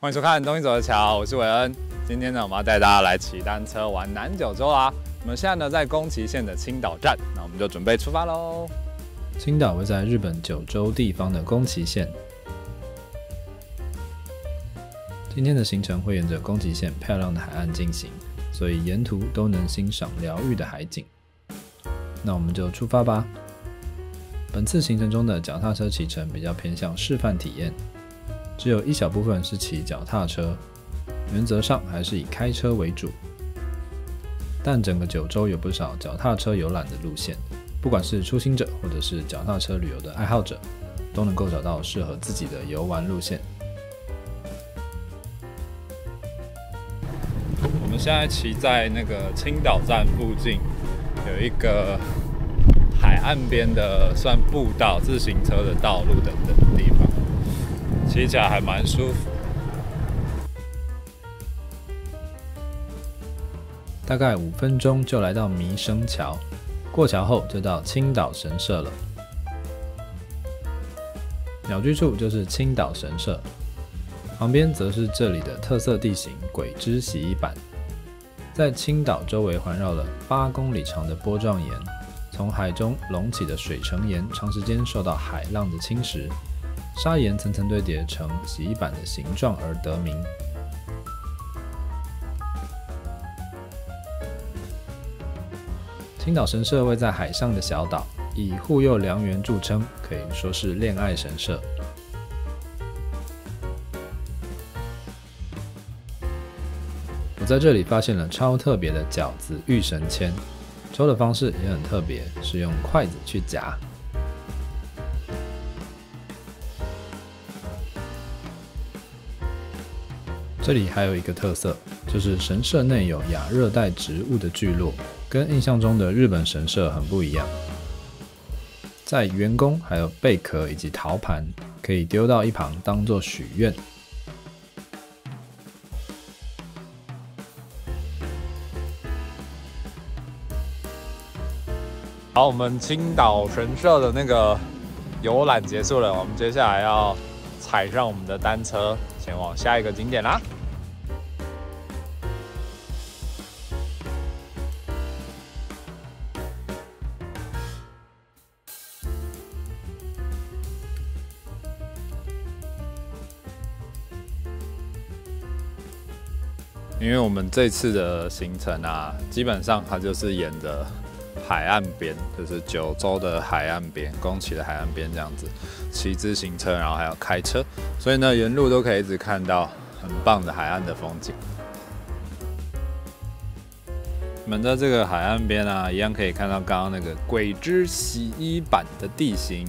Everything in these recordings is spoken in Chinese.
欢迎收看《东西走的桥》，我是韦恩。今天呢，我们要带大家来骑单车玩南九州啦。我们现在呢在宫崎县的青岛站，那我们就准备出发喽。青岛位在日本九州地方的宫崎县。今天的行程会沿着宫崎县漂亮的海岸进行，所以沿途都能欣赏疗愈的海景。那我们就出发吧。本次行程中的脚踏车骑乘比较偏向示范体验。只有一小部分是骑脚踏车，原则上还是以开车为主。但整个九州有不少脚踏车游览的路线，不管是初心者或者是脚踏车旅游的爱好者，都能够找到适合自己的游玩路线。我们现在骑在那个青岛站附近，有一个海岸边的算步道、自行车的道路等等地方。骑起来还蛮舒服。大概五分钟就来到弥生桥，过桥后就到青岛神社了。鸟居处就是青岛神社，旁边则是这里的特色地形鬼之洗衣板。在青岛周围环绕了八公里长的波状岩，从海中隆起的水成岩，长时间受到海浪的侵蚀。砂岩层层堆叠成洗衣板的形状而得名。青岛神社位在海上的小岛，以护佑良缘著称，可以说是恋爱神社。我在这里发现了超特别的饺子御神签，抽的方式也很特别，是用筷子去夹。这里还有一个特色，就是神社内有亚热带植物的聚落，跟印象中的日本神社很不一样。在员工还有贝壳以及陶盘，可以丢到一旁当做许愿。好，我们青岛神社的那个游览结束了，我们接下来要踩上我们的单车，前往下一个景点啦。因为我们这次的行程啊，基本上它就是沿着海岸边，就是九州的海岸边，宫崎的海岸边这样子骑自行车，然后还要开车，所以呢，沿路都可以一直看到很棒的海岸的风景。我们在这个海岸边啊，一样可以看到刚刚那个鬼之洗衣板的地形。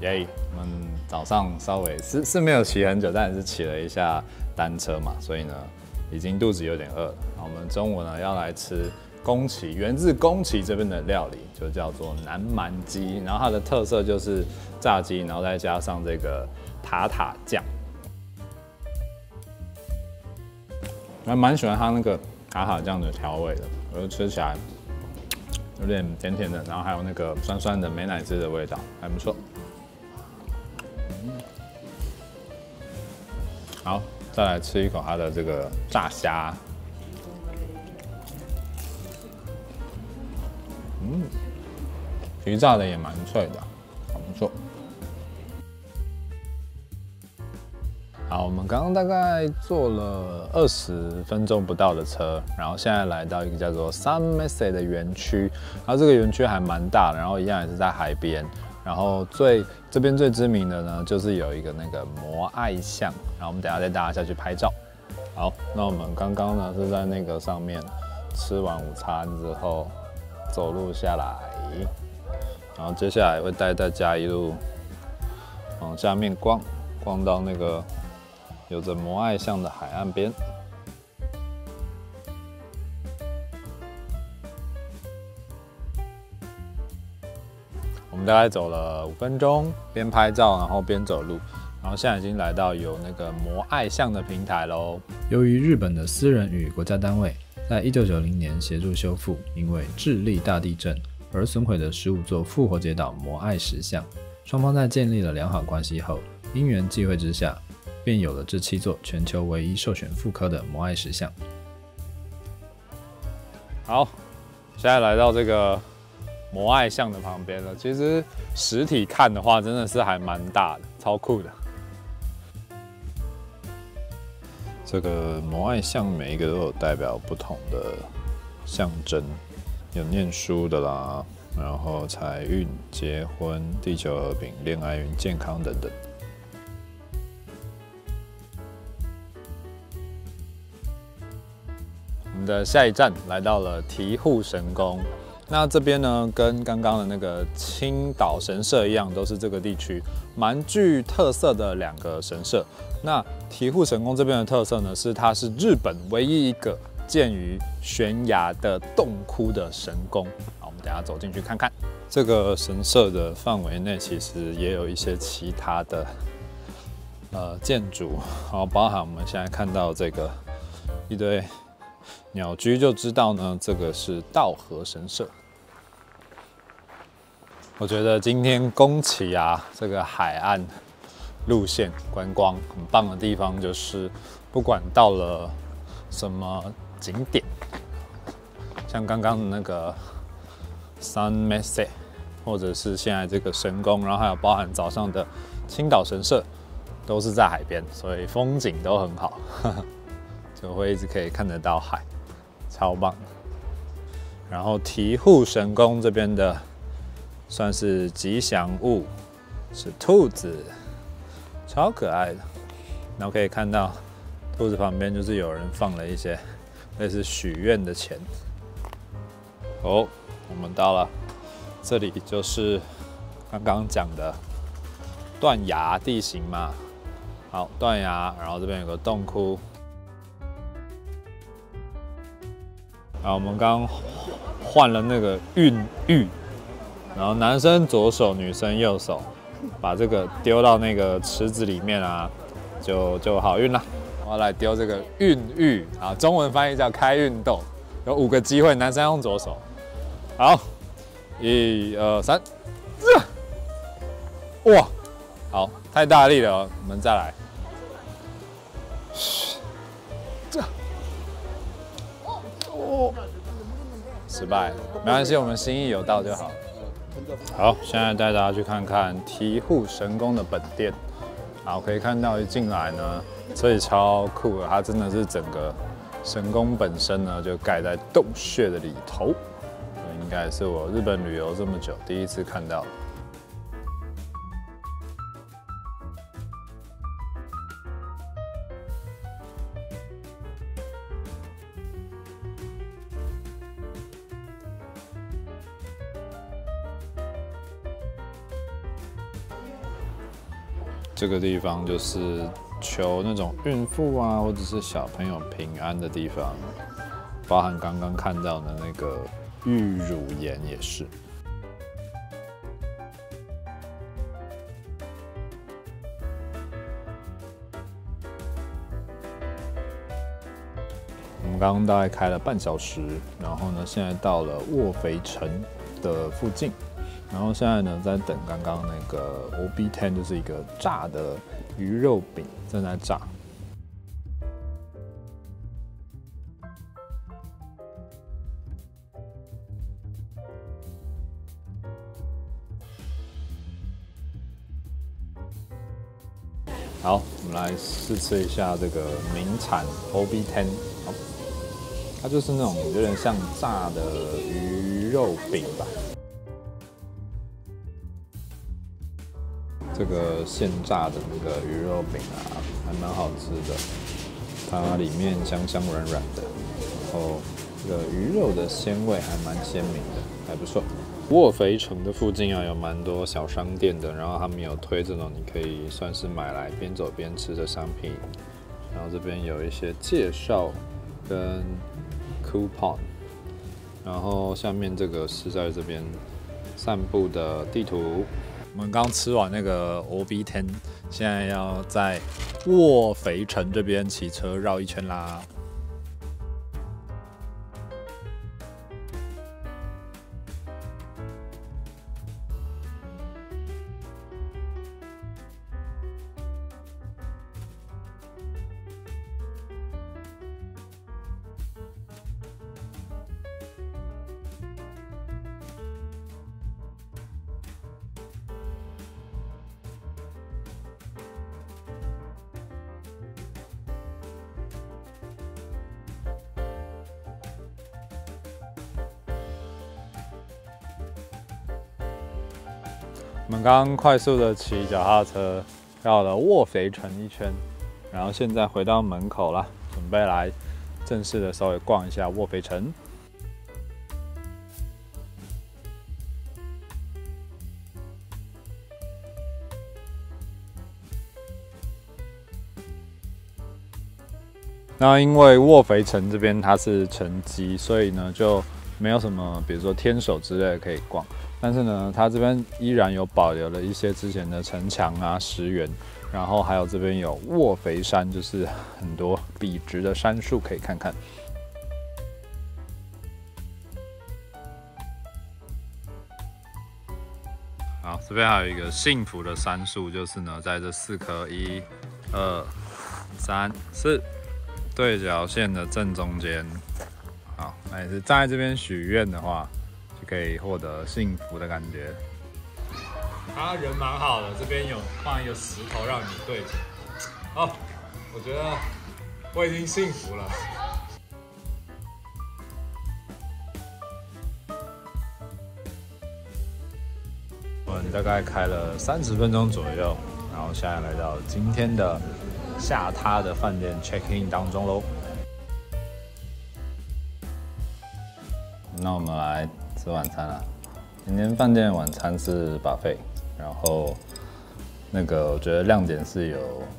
耶！我们早上稍微是是没有骑很久，但是骑了一下单车嘛，所以呢，已经肚子有点饿了。我们中午呢要来吃宫崎源自宫崎这边的料理，就叫做南蛮鸡，然后它的特色就是炸鸡，然后再加上这个塔塔酱。我还蛮喜欢它那个塔塔酱的调味的，我就吃起来有点甜甜的，然后还有那个酸酸的美乃滋的味道，还不错。好，再来吃一口它的这个炸虾。嗯，皮炸的也蛮脆的，很不错。好。好，我们刚刚大概坐了二十分钟不到的车，然后现在来到一个叫做 Sun Mesa 的园区，然后这个园区还蛮大的，然后一样也是在海边，然后最这边最知名的呢，就是有一个那个摩艾像，然后我们等下带大家下去拍照。好，那我们刚刚呢是在那个上面吃完午餐之后走路下来，然后接下来会带大家一路往下面逛，逛到那个。有着摩艾像的海岸边，们大概走了五分钟，边拍照然后边走路，然后现在已经来到有那个摩爱像的平台喽。由于日本的私人与国家单位在一九九零年协助修复因为智利大地震而损毁的十五座复活节岛摩爱石像，双方在建立了良好关系后，因缘际会之下。便有了这七座全球唯一授权复刻的摩爱石像。好，现在来到这个摩艾像的旁边了。其实实体看的话，真的是还蛮大的，超酷的。这个摩艾像每一个都有代表不同的象征，有念书的啦，然后财运、结婚、地球和平、恋爱运、健康等等。我们的下一站来到了醍醐神宫，那这边呢，跟刚刚的那个青岛神社一样，都是这个地区蛮具特色的两个神社。那提护神宫这边的特色呢，是它是日本唯一一个建于悬崖的洞窟的神宫。好，我们等下走进去看看。这个神社的范围内，其实也有一些其他的呃建筑，好，包含我们现在看到这个一堆。鸟居就知道呢，这个是道和神社。我觉得今天宫崎啊，这个海岸路线观光很棒的地方，就是不管到了什么景点，像刚刚的那个 Sun Mesa，或者是现在这个神宫，然后还有包含早上的青岛神社，都是在海边，所以风景都很好，就会一直可以看得到海。超棒！然后醍醐神宫这边的算是吉祥物是兔子，超可爱的。然后可以看到兔子旁边就是有人放了一些类似许愿的钱。哦，我们到了，这里就是刚刚讲的断崖地形嘛。好，断崖，然后这边有个洞窟。啊，我们刚换了那个孕育，然后男生左手，女生右手，把这个丢到那个池子里面啊，就就好运了。我要来丢这个孕育啊，中文翻译叫开运豆，有五个机会，男生用左手。好，一二三，哇，好，太大力了，我们再来。失败，没关系，我们心意有到就好。好，现在带大家去看看醍醐神宫的本殿。好，可以看到一进来呢，这里超酷的，它真的是整个神宫本身呢就盖在洞穴的里头。应该是我日本旅游这么久第一次看到。这个地方就是求那种孕妇啊，或者是小朋友平安的地方，包含刚刚看到的那个玉乳岩也是。我们刚刚大概开了半小时，然后呢，现在到了卧肥城的附近。然后现在呢，在等刚刚那个 OB Ten，就是一个炸的鱼肉饼正在炸。好，我们来试吃一下这个名产 OB Ten。它就是那种有点像炸的鱼肉饼吧。这个现炸的那个鱼肉饼啊，还蛮好吃的。它里面香香软软的，然后这个鱼肉的鲜味还蛮鲜明的，还不错。卧肥城的附近啊，有蛮多小商店的，然后他们有推这种你可以算是买来边走边吃的商品。然后这边有一些介绍跟 coupon，然后下面这个是在这边散步的地图。我们刚吃完那个 OB Ten，现在要在卧肥城这边骑车绕一圈啦。我们刚刚快速的骑脚踏车绕了卧肥城一圈，然后现在回到门口了，准备来正式的稍微逛一下卧肥城。那因为卧肥城这边它是城基，所以呢就没有什么，比如说天守之类的可以逛。但是呢，它这边依然有保留了一些之前的城墙啊、石原，然后还有这边有卧肥山，就是很多笔直的杉树可以看看。好，这边还有一个幸福的杉树，就是呢，在这四棵一、二、三、四对角线的正中间。好，那也是站在这边许愿的话。可以获得幸福的感觉。他人蛮好的，这边有放一个石头让你对着。好，我觉得我已经幸福了。我们大概开了三十分钟左右，然后现在来到今天的下榻的饭店 check in 当中喽。那我们来。吃晚餐了，今天饭店晚餐是 buffet，，然后那个我觉得亮点是有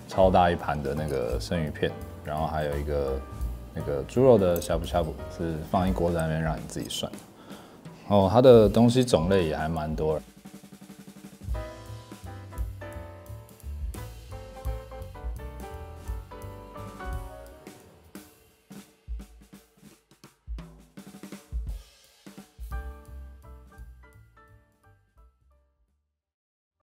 超大一盘的那个生鱼片，然后还有一个那个猪肉的呷哺呷哺，是放一锅在那边让你自己涮。哦，它的东西种类也还蛮多的。